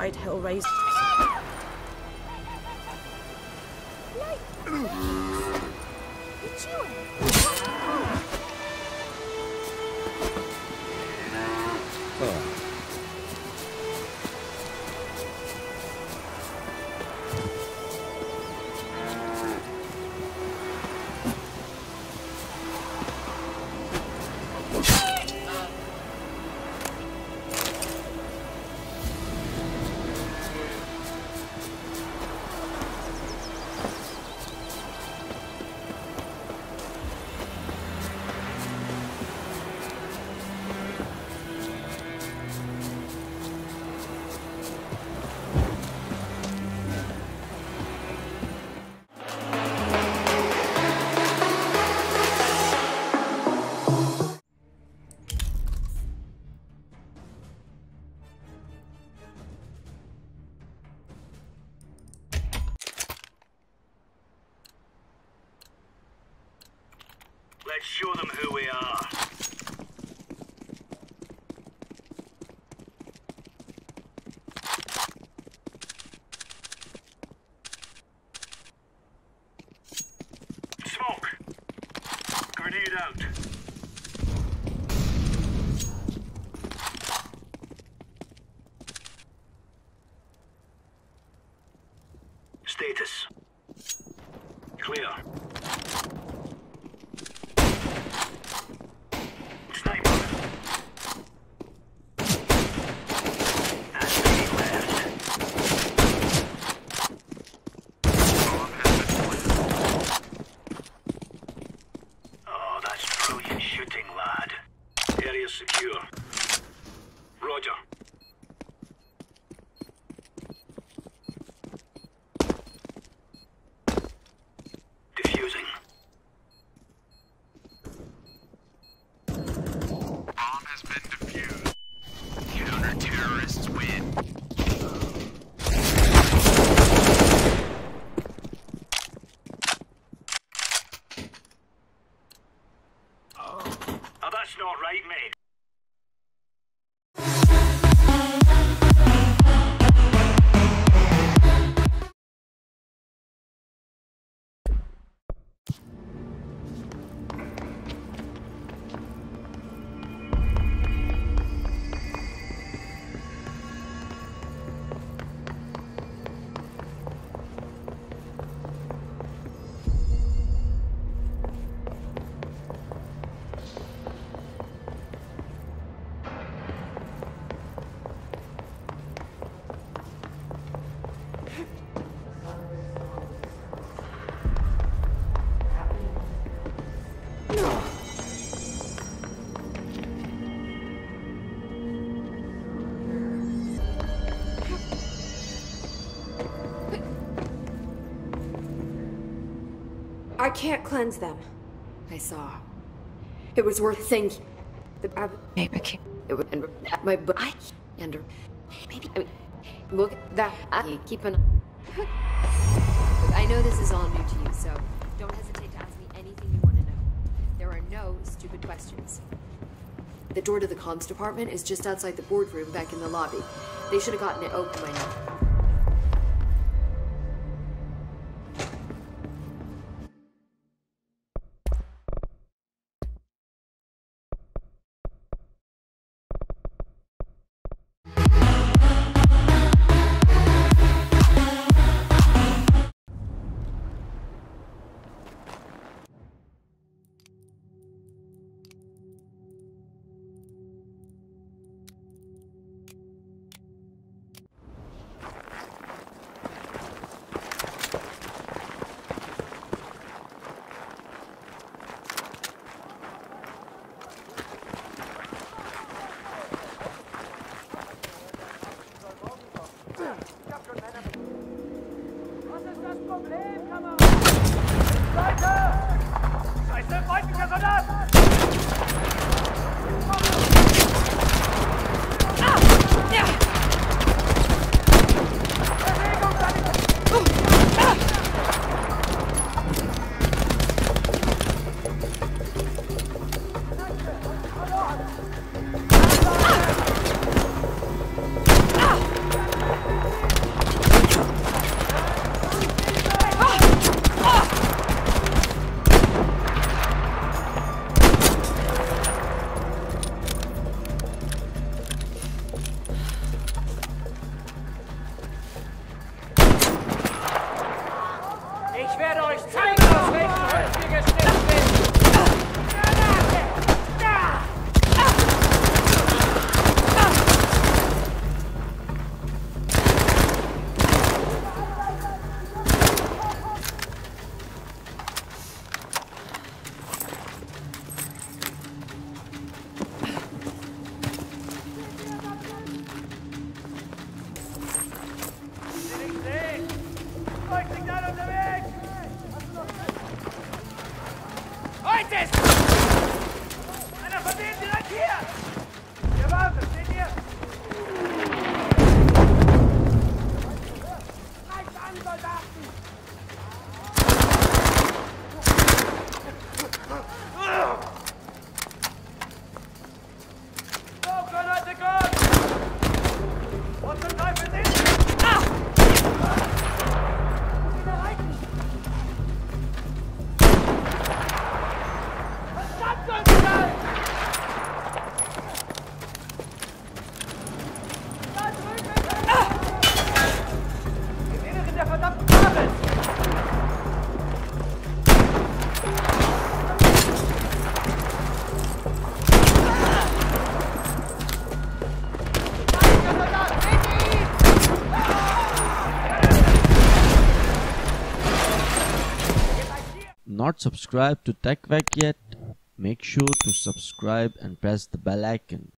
Viper-eyed Hellraiser. Let's show them who we are. Smoke! Grenade out. Not right, mate. I can't cleanse them. I saw. It was worth thinking. The uh, Maybe it would and my butt. I and maybe I mean, look that. I keep an. Look, I know this is all new to you, so don't hesitate to ask me anything you want to know. There are no stupid questions. The door to the comms department is just outside the boardroom back in the lobby. They should have gotten it open by now. 发起作战！werde euch zeigen, was recht und Subscribe subscribed to TechVac yet, make sure to subscribe and press the bell icon.